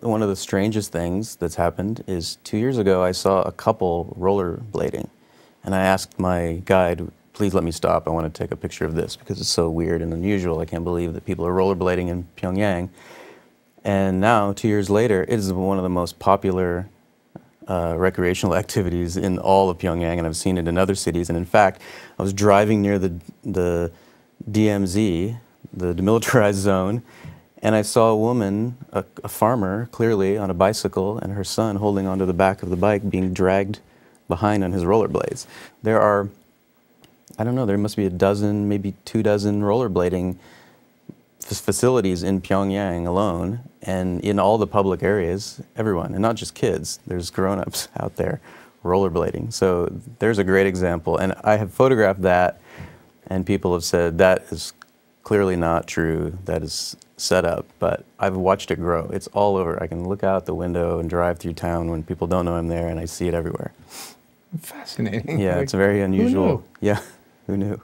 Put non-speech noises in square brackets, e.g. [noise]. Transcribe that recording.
one of the strangest things that's happened is two years ago I saw a couple rollerblading, and I asked my guide, "Please let me stop. I want to take a picture of this because it's so weird and unusual. I can't believe that people are rollerblading in Pyongyang." And now, two years later, it is one of the most popular uh, recreational [laughs] activities in all of Pyongyang, and I've seen it in other cities. And in fact, I was driving near the the DMZ, the demilitarized [laughs] zone, and I saw a woman, a, a, farmer, clearly on a bicycle, and her son holding onto the back of the bike, being dragged behind on his rollerblades. There are, I don't know, there must be a dozen, maybe two dozen rollerblading facilities in Pyongyang alone, and in all the public areas, everyone, and not just kids. There's grown-ups [laughs] out there rollerblading. So there's a great example, and I have photographed that, and people have said that is clearly not true. That is set up, but I've watched it grow. It's all over. I can look out the window and drive through town when people don't know I'm there, and I see it everywhere. Fascinating. Yeah, like, it's very unusual. Yeah, [laughs] who knew?